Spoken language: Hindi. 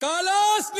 कालास